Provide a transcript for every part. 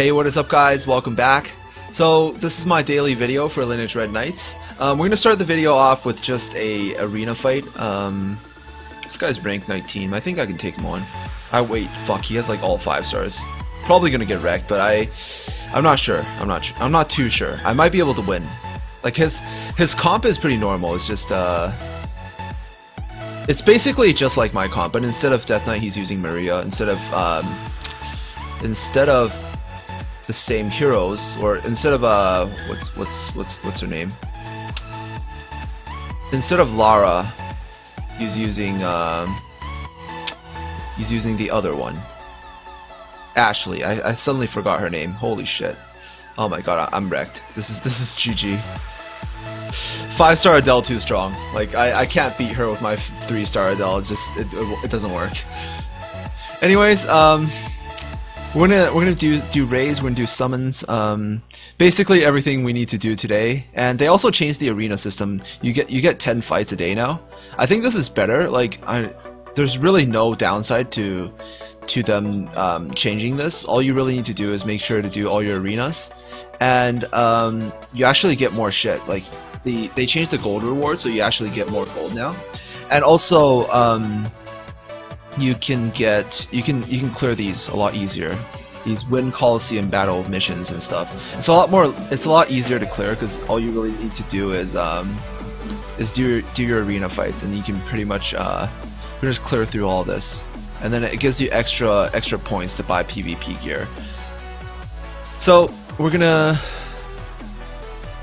Hey, what is up guys? Welcome back. So, this is my daily video for Lineage Red Knights. Um, we're going to start the video off with just a arena fight. Um, this guy's ranked 19. I think I can take him on. I wait, fuck, he has like all 5 stars. Probably going to get wrecked, but I I'm not sure. I'm not sure. I'm not too sure. I might be able to win. Like his his comp is pretty normal. It's just uh it's basically just like my comp, but instead of Death Knight he's using Maria instead of um instead of the same heroes, or instead of uh, what's what's what's what's her name? Instead of Lara, he's using um, he's using the other one. Ashley. I, I suddenly forgot her name. Holy shit! Oh my god, I, am wrecked. This is this is GG. Five star Adele too strong. Like I, I can't beat her with my three star Adele. It just it, it, it doesn't work. Anyways, um, we're gonna we're gonna do do raids. We're gonna do summons. Um, basically everything we need to do today. And they also changed the arena system. You get you get 10 fights a day now. I think this is better. Like I, there's really no downside to to them um, changing this. All you really need to do is make sure to do all your arenas, and um, you actually get more shit. Like the they changed the gold reward, so you actually get more gold now, and also. Um, you can get you can you can clear these a lot easier. These win Coliseum battle missions and stuff. It's a lot more it's a lot easier to clear because all you really need to do is um is do your, do your arena fights and you can pretty much uh just clear through all this. And then it gives you extra extra points to buy PvP gear. So we're gonna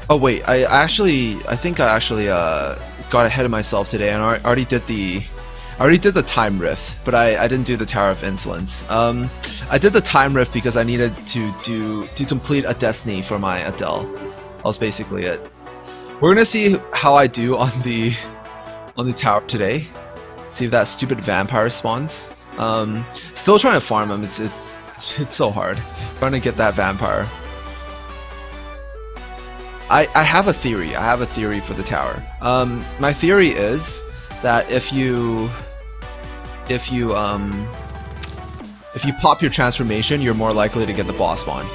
oh wait I actually I think I actually uh got ahead of myself today and I already did the I already did the time rift, but I, I didn't do the Tower of Insolence. Um, I did the time rift because I needed to do to complete a destiny for my Adele. That was basically it. We're gonna see how I do on the on the tower today. See if that stupid vampire spawns. Um, still trying to farm him. It's it's it's, it's so hard trying to get that vampire. I I have a theory. I have a theory for the tower. Um, my theory is that if you if you um, if you pop your transformation, you're more likely to get the boss spawn.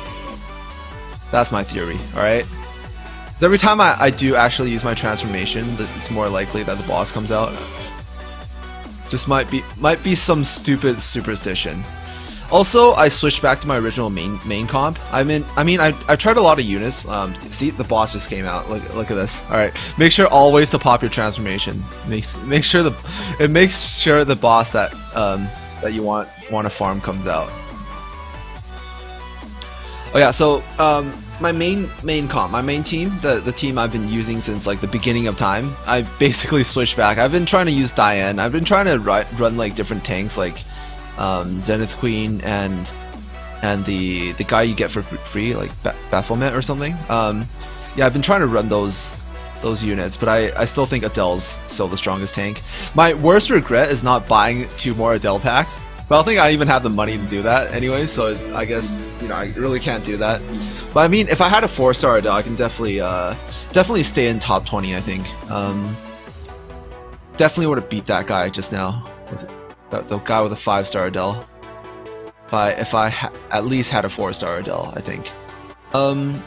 That's my theory. All right. So every time I, I do actually use my transformation, it's more likely that the boss comes out. Just might be might be some stupid superstition. Also, I switched back to my original main main comp. I mean, I mean, I I tried a lot of units. Um, see, the boss just came out. Look look at this. All right, make sure always to pop your transformation. Makes make sure the it makes sure the boss that um that you want want to farm comes out. Oh yeah, so um, my main main comp, my main team, the the team I've been using since like the beginning of time. I basically switched back. I've been trying to use Diane. I've been trying to run, run like different tanks like um, Zenith Queen and and the the guy you get for free, like ba Baphomet or something. Um, yeah, I've been trying to run those those units, but I, I still think Adele's still the strongest tank. My worst regret is not buying two more Adele packs. But I don't think I even have the money to do that anyway, so I guess, you know, I really can't do that. But I mean, if I had a 4-star Adele, I can definitely, uh, definitely stay in top 20, I think. Um, definitely would have beat that guy just now the, the guy with a five star Adele. If I if I at least had a four star Adele, I think. Um,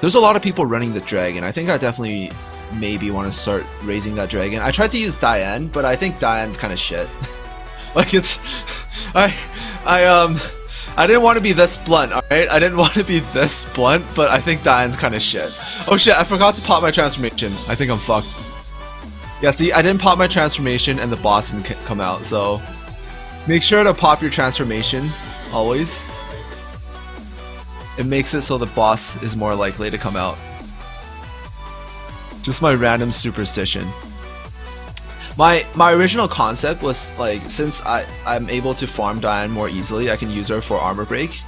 there's a lot of people running the dragon. I think I definitely maybe want to start raising that dragon. I tried to use Diane, but I think Diane's kind of shit. like it's, I, I um, I didn't want to be this blunt. All right, I didn't want to be this blunt, but I think Diane's kind of shit. Oh shit! I forgot to pop my transformation. I think I'm fucked. Yeah, see, I didn't pop my transformation and the boss didn't come out, so make sure to pop your transformation, always. It makes it so the boss is more likely to come out. Just my random superstition. My my original concept was like since I I'm able to farm Diane more easily, I can use her for armor break,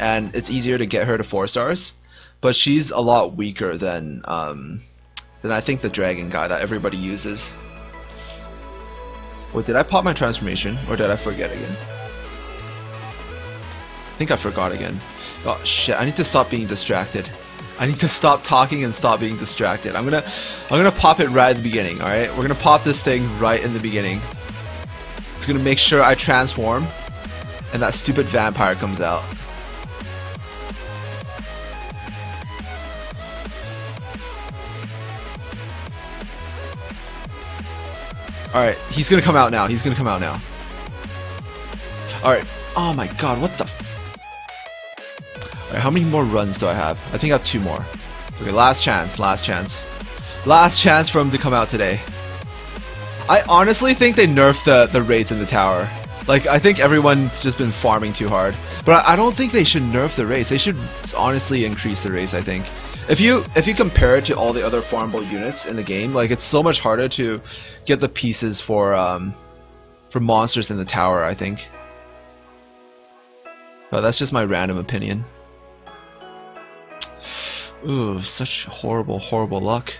and it's easier to get her to four stars. But she's a lot weaker than um, then I think the dragon guy that everybody uses. Wait, did I pop my transformation? Or did I forget again? I think I forgot again. Oh shit, I need to stop being distracted. I need to stop talking and stop being distracted. I'm gonna I'm gonna pop it right at the beginning, alright? We're gonna pop this thing right in the beginning. It's gonna make sure I transform and that stupid vampire comes out. Alright, he's gonna come out now. He's gonna come out now. Alright. Oh my god, what the Alright, how many more runs do I have? I think I have two more. Okay, last chance, last chance. Last chance for him to come out today. I honestly think they nerfed the, the raids in the tower. Like, I think everyone's just been farming too hard. But I, I don't think they should nerf the raids. They should honestly increase the raids, I think. If you if you compare it to all the other farmable units in the game, like it's so much harder to get the pieces for um, for monsters in the tower, I think. But that's just my random opinion. Ooh, such horrible, horrible luck.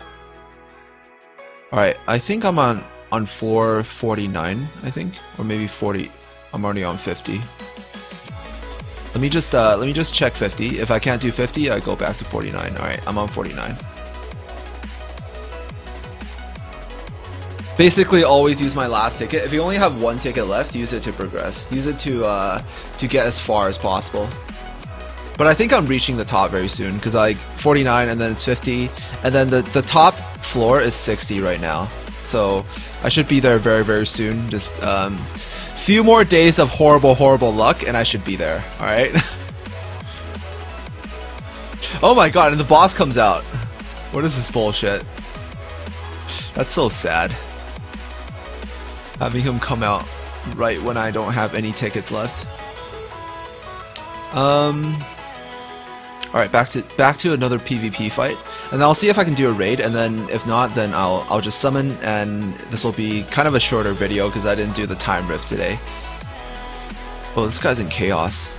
Alright, I think I'm on on 449, I think, or maybe 40. I'm already on 50. Let me just uh, let me just check 50. If I can't do 50, I go back to 49. All right, I'm on 49. Basically, always use my last ticket. If you only have one ticket left, use it to progress. Use it to uh, to get as far as possible. But I think I'm reaching the top very soon because like 49 and then it's 50 and then the the top floor is 60 right now. So I should be there very very soon. Just um, few more days of horrible horrible luck and I should be there. All right. oh my god! And the boss comes out. What is this bullshit? That's so sad. Having him come out right when I don't have any tickets left. Um. All right, back to back to another PvP fight, and I'll see if I can do a raid, and then if not, then I'll I'll just summon, and this will be kind of a shorter video because I didn't do the time rift today. Oh, this guy's in chaos.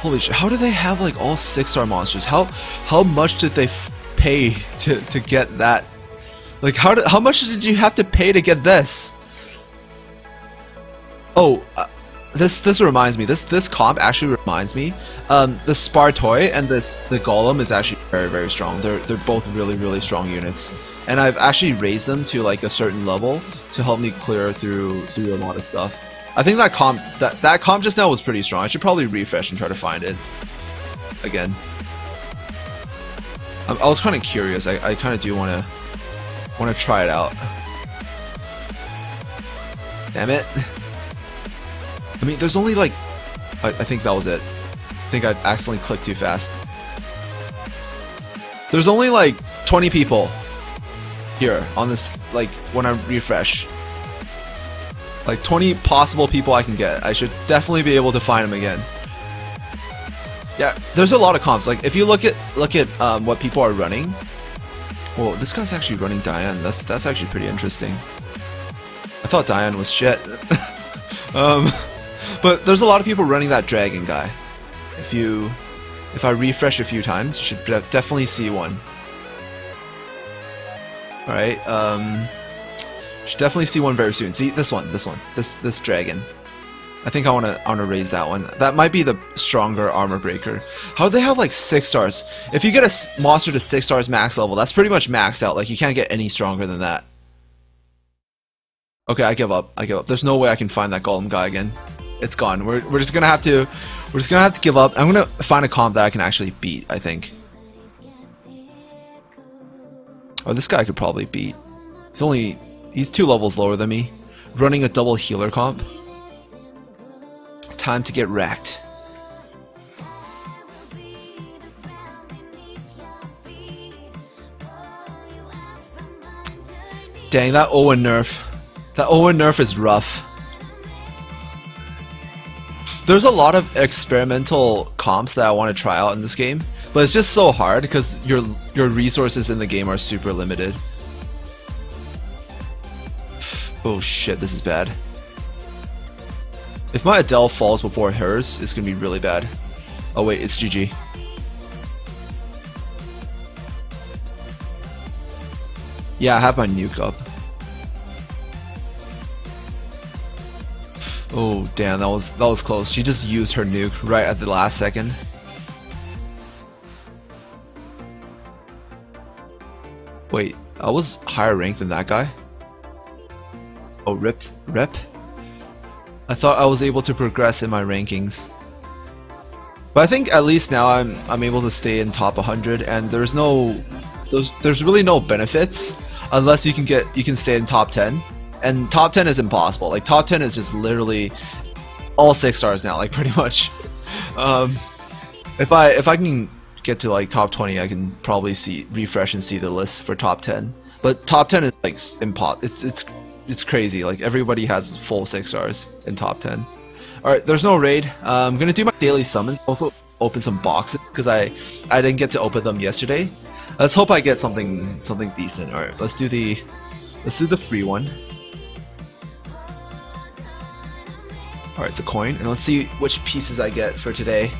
Holy shit! How do they have like all six star monsters? How how much did they pay to to get that? Like how did, how much did you have to pay to get this? Oh, uh, this this reminds me. This this comp actually reminds me. Um, the Spartoy and this the Golem is actually very very strong. They're they're both really really strong units, and I've actually raised them to like a certain level to help me clear through through a lot of stuff. I think that comp that that comp just now was pretty strong. I should probably refresh and try to find it again. I, I was kind of curious. I I kind of do want to want to try it out. Damn it. I mean, there's only like, I, I think that was it. I think I accidentally clicked too fast. There's only like 20 people here on this, like, when I refresh. Like 20 possible people I can get. I should definitely be able to find them again. Yeah, there's a lot of comps. Like if you look at look at um, what people are running. Well, this guy's actually running Diane. That's that's actually pretty interesting. I thought Diane was shit. um, but there's a lot of people running that dragon guy. If you, if I refresh a few times, you should definitely see one. All right. Um, should definitely see one very soon. See this one, this one, this this dragon. I think I want to I want to raise that one. That might be the stronger armor breaker. How they have like six stars? If you get a monster to six stars max level, that's pretty much maxed out. Like you can't get any stronger than that. Okay, I give up. I give up. There's no way I can find that golem guy again. It's gone. We're we're just gonna have to we're just gonna have to give up. I'm gonna find a comp that I can actually beat. I think. Oh, this guy could probably beat. He's only he's two levels lower than me. Running a double healer comp. Time to get wrecked. Dang, that Owen nerf. That Owen nerf is rough. There's a lot of experimental comps that I want to try out in this game, but it's just so hard because your your resources in the game are super limited. Oh shit, this is bad. If my Adele falls before hers, it's gonna be really bad. Oh wait, it's GG. Yeah, I have my nuke up. Oh damn, that was that was close. She just used her nuke right at the last second. Wait, I was higher ranked than that guy? Oh, rip, rip? I thought I was able to progress in my rankings. But I think at least now I'm I'm able to stay in top 100 and there's no there's there's really no benefits unless you can get you can stay in top 10 and top 10 is impossible. Like top 10 is just literally all six stars now, like pretty much. Um, if I if I can get to like top 20, I can probably see refresh and see the list for top 10. But top 10 is like impo it's it's it's crazy. Like everybody has full six stars in top 10. All right, there's no raid. Uh, I'm gonna do my daily summons. Also open some boxes because I I didn't get to open them yesterday. Let's hope I get something something decent. All right, let's do the let's do the free one. All right, it's a coin, and let's see which pieces I get for today.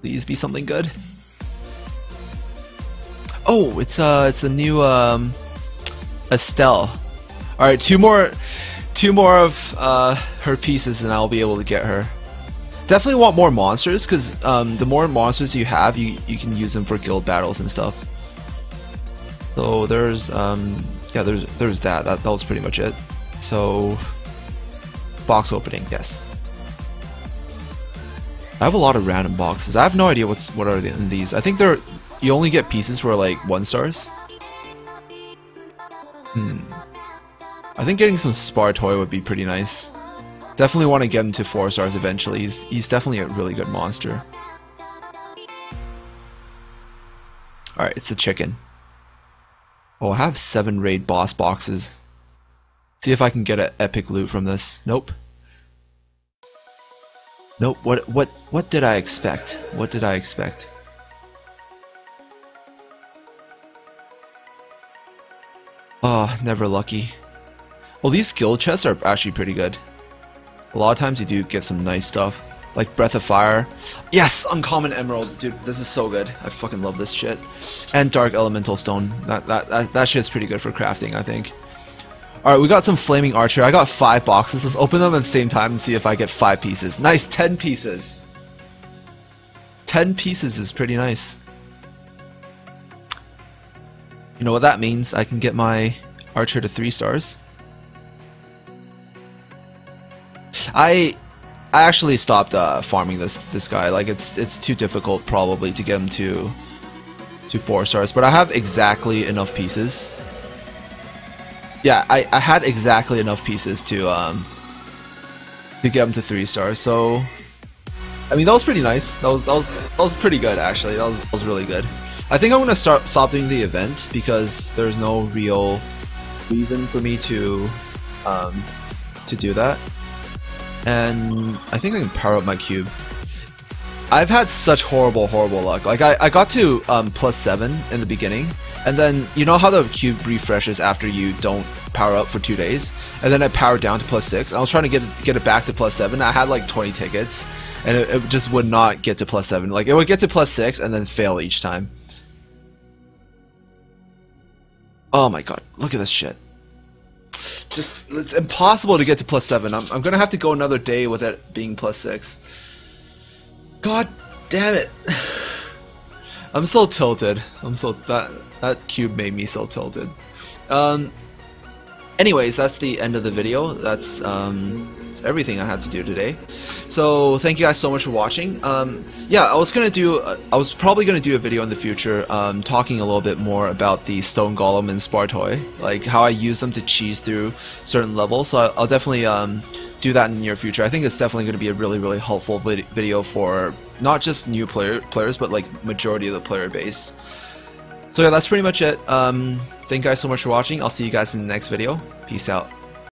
Please be something good. Oh, it's uh, it's a new um, Estelle. All right, two more, two more of uh, her pieces, and I'll be able to get her. Definitely want more monsters, because um, the more monsters you have, you you can use them for guild battles and stuff. So there's um, yeah, there's there's that. That that was pretty much it. So box opening, yes. I have a lot of random boxes. I have no idea what's what are in these. I think they're you only get pieces for like one stars. Hmm. I think getting some Spartoy would be pretty nice. Definitely want to get him to four stars eventually. He's he's definitely a really good monster. Alright, it's a chicken. Oh, I have seven raid boss boxes. See if I can get an epic loot from this. Nope. Nope. What what what did I expect? What did I expect? Oh, never lucky. Well, these skill chests are actually pretty good. A lot of times you do get some nice stuff. Like Breath of Fire. Yes! Uncommon Emerald. Dude, this is so good. I fucking love this shit. And Dark Elemental Stone. That, that, that, that shit's pretty good for crafting, I think. Alright, we got some Flaming Archer. I got five boxes. Let's open them at the same time and see if I get five pieces. Nice, ten pieces. Ten pieces is pretty nice. You know what that means? I can get my Archer to three stars. I I actually stopped uh, farming this this guy. Like it's it's too difficult probably to get him to to four stars. But I have exactly enough pieces yeah, I, I had exactly enough pieces to um to get them to three stars. So I mean that was pretty nice. That was that was that was pretty good actually. That was that was really good. I think I'm gonna start stop doing the event because there's no real reason for me to um to do that. And I think I can power up my cube. I've had such horrible, horrible luck. Like I, I got to um, plus seven in the beginning, and then you know how the cube refreshes after you don't power up for two days, and then I powered down to plus six. I was trying to get get it back to plus seven. I had like 20 tickets, and it, it just would not get to plus seven. Like it would get to plus six and then fail each time. Oh my god! Look at this shit. Just it's impossible to get to plus seven. I'm I'm gonna have to go another day with it being plus six. God damn it! I'm so tilted. I'm so that that cube made me so tilted. Um. Anyways, that's the end of the video. That's um, everything I had to do today. So thank you guys so much for watching. Um, yeah, I was gonna do. I was probably gonna do a video in the future, um, talking a little bit more about the Stone Golem and Spartoy, like how I use them to cheese through certain levels. So I'll definitely um, do that in the near future. I think it's definitely going to be a really, really helpful vid video for not just new player players, but like majority of the player base. So yeah, that's pretty much it. Um, thank you guys so much for watching. I'll see you guys in the next video. Peace out.